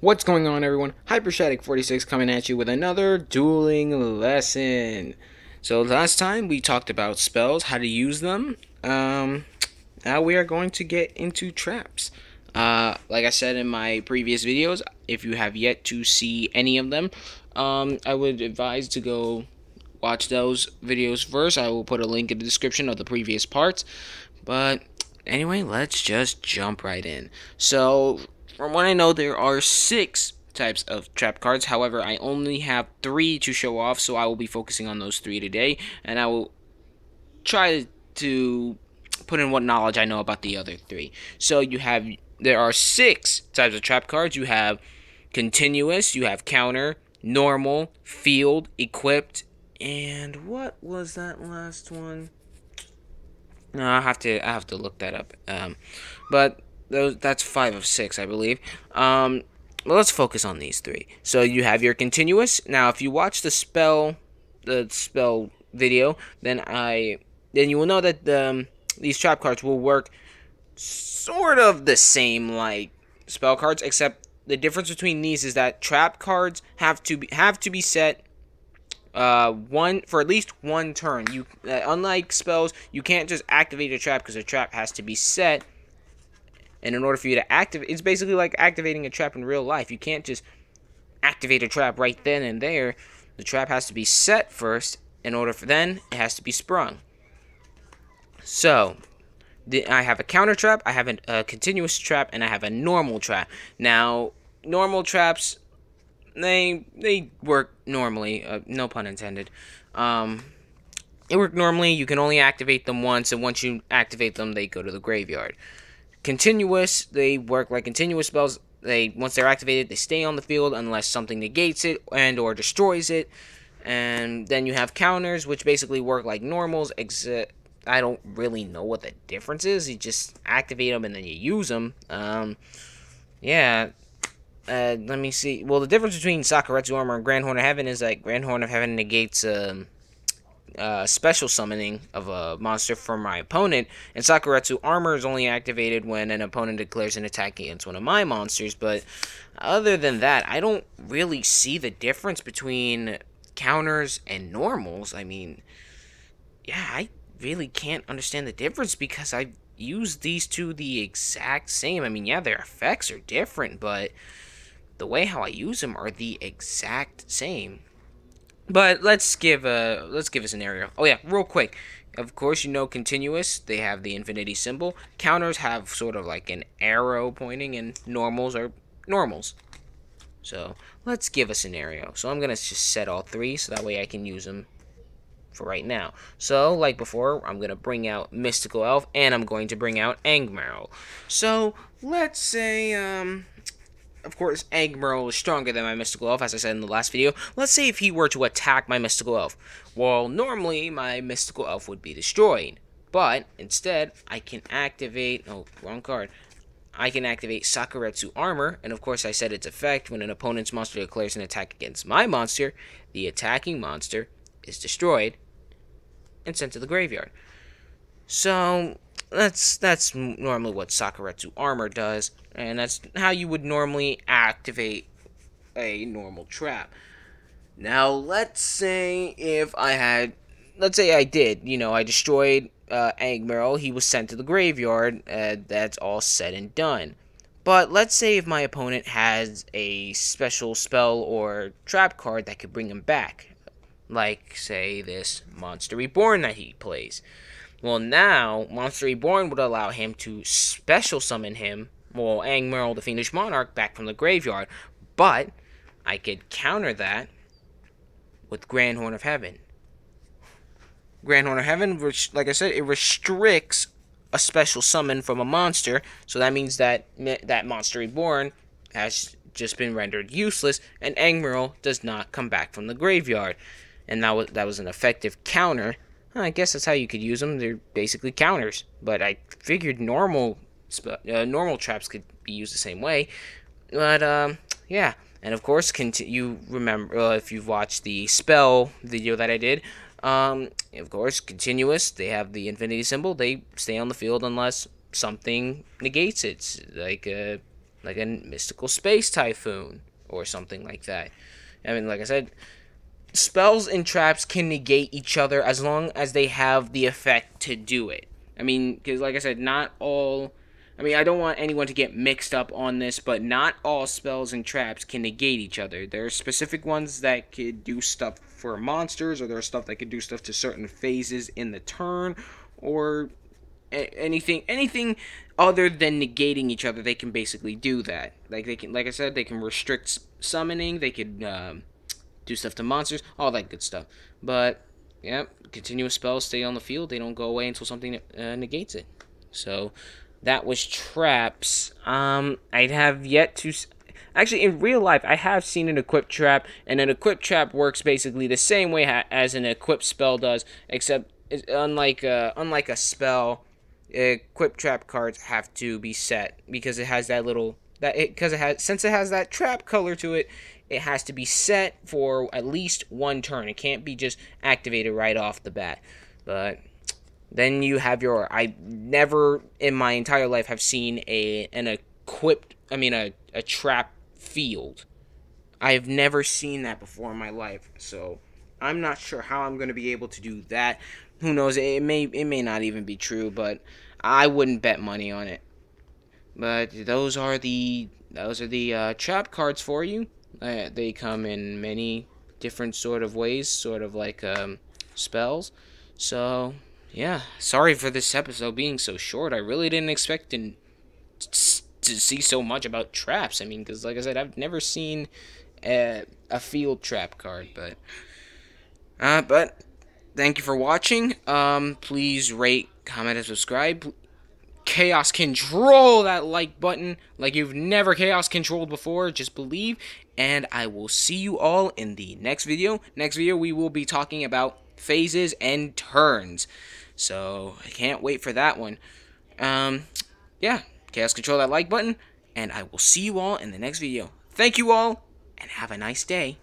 What's going on, everyone? HyperShadic46 coming at you with another dueling lesson. So last time we talked about spells, how to use them. Um, now we are going to get into traps. Uh, like I said in my previous videos, if you have yet to see any of them, um, I would advise to go watch those videos first. I will put a link in the description of the previous parts. But anyway, let's just jump right in. So from what I know, there are six types of trap cards. However, I only have three to show off, so I will be focusing on those three today, and I will try to put in what knowledge I know about the other three. So you have there are six types of trap cards. You have continuous, you have counter, normal, field, equipped, and what was that last one? No, I have to I have to look that up. Um, but those that's five of six, I believe. Um, well, let's focus on these three. So you have your continuous. Now, if you watch the spell, the spell video, then I then you will know that the, um, these trap cards will work sort of the same like spell cards, except the difference between these is that trap cards have to be have to be set uh, one for at least one turn. You uh, unlike spells, you can't just activate a trap because a trap has to be set and in order for you to activate, it's basically like activating a trap in real life. You can't just activate a trap right then and there. The trap has to be set first. In order for then, it has to be sprung. So, the, I have a counter trap, I have a, a continuous trap, and I have a normal trap. Now, normal traps, they they work normally. Uh, no pun intended. Um, they work normally. You can only activate them once, and once you activate them, they go to the graveyard. Continuous, they work like continuous spells. They once they're activated, they stay on the field unless something negates it and or destroys it. And then you have counters, which basically work like normals, except I don't really know what the difference is. You just activate them and then you use them. Um, yeah. Uh, let me see. Well, the difference between Sakuretsu Armor and Grand Horn of Heaven is that Grand Horn of Heaven negates um, uh, special summoning of a monster from my opponent, and Sakuretsu Armor is only activated when an opponent declares an attack against one of my monsters, but other than that, I don't really see the difference between counters and normals. I mean, yeah, I really can't understand the difference because I use these two the exact same. I mean, yeah, their effects are different, but the way how I use them are the exact same. But let's give a let's give a scenario. Oh yeah, real quick. Of course, you know continuous. They have the infinity symbol. Counters have sort of like an arrow pointing, and normals are normals. So let's give a scenario. So I'm gonna just set all three, so that way I can use them for right now. So, like before, I'm going to bring out Mystical Elf, and I'm going to bring out Angmarl. So, let's say, um, of course, Angmarl is stronger than my Mystical Elf, as I said in the last video. Let's say if he were to attack my Mystical Elf. Well, normally, my Mystical Elf would be destroyed. But, instead, I can activate... Oh, wrong card. I can activate Sakuretsu Armor, and of course I said its effect when an opponent's monster declares an attack against my monster, the attacking monster is destroyed and sent to the graveyard. So, that's that's normally what Sakuretsu Armor does, and that's how you would normally activate a normal trap. Now, let's say if I had, let's say I did, you know, I destroyed uh, Angmarl, he was sent to the graveyard, uh, that's all said and done. But let's say if my opponent has a special spell or trap card that could bring him back, like, say, this Monster Reborn that he plays. Well, now, Monster Reborn would allow him to special summon him, well, Angmarl the Fiendish Monarch, back from the graveyard. But, I could counter that with Grand Horn of Heaven. Grand Horn of Heaven, which, like I said, it restricts a special summon from a monster, so that means that that Monster Reborn has just been rendered useless, and Angmarl does not come back from the graveyard. And that was, that was an effective counter I guess that's how you could use them. They're basically counters. But I figured normal uh, normal traps could be used the same way. But um, yeah, and of course, you remember uh, if you've watched the spell video that I did. Um, of course, continuous. They have the infinity symbol. They stay on the field unless something negates it, like uh, like a mystical space typhoon or something like that. I mean, like I said, spells and traps can negate each other as long as they have the effect to do it. I mean, because like I said, not all. I mean, I don't want anyone to get mixed up on this, but not all spells and traps can negate each other. There are specific ones that could do stuff for monsters, or there are stuff that could do stuff to certain phases in the turn, or anything anything other than negating each other. They can basically do that. Like they can, like I said, they can restrict summoning. They could. Um, do stuff to monsters, all that good stuff. But, yeah, continuous spells stay on the field. They don't go away until something uh, negates it. So, that was traps. Um, I have yet to... Actually, in real life, I have seen an equip trap, and an equip trap works basically the same way as an equip spell does, except unlike uh, unlike a spell, equip trap cards have to be set because it has that little that it because it has since it has that trap color to it, it has to be set for at least one turn. It can't be just activated right off the bat. But then you have your I never in my entire life have seen a an equipped I mean a, a trap field. I have never seen that before in my life. So I'm not sure how I'm going to be able to do that. Who knows? It may it may not even be true, but I wouldn't bet money on it. But those are the those are the uh, trap cards for you. Uh, they come in many different sort of ways, sort of like um, spells. So, yeah, sorry for this episode being so short. I really didn't expect to, to see so much about traps. I mean, because like I said, I've never seen a, a field trap card, but uh, but thank you for watching. Um, please rate, comment, and subscribe. Chaos control that like button like you've never chaos controlled before. Just believe and I will see you all in the next video. Next video, we will be talking about phases and turns. So, I can't wait for that one. Um, yeah, Chaos Control that like button, and I will see you all in the next video. Thank you all, and have a nice day.